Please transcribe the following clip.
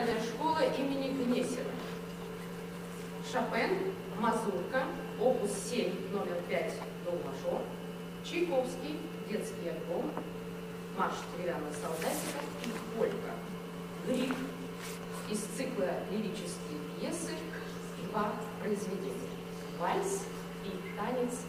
музыкальная школа имени Гнесина. Шопен, Мазурка, опус 7, номер 5, до мажор. Чайковский, детский альбом, марш деревянных солдатиков и полька. Гриб из цикла лирические пьесы два произведения. Вальс и танец